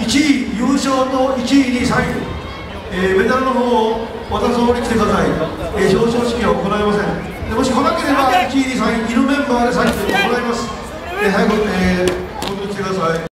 1位優勝と1位、2位、3位、えー、メダルの方を渡す方に来てください、えー、表彰式は行いません。でもし来なければ1位、2位、3位いるメンバーで先に行います、えー、早く、えー、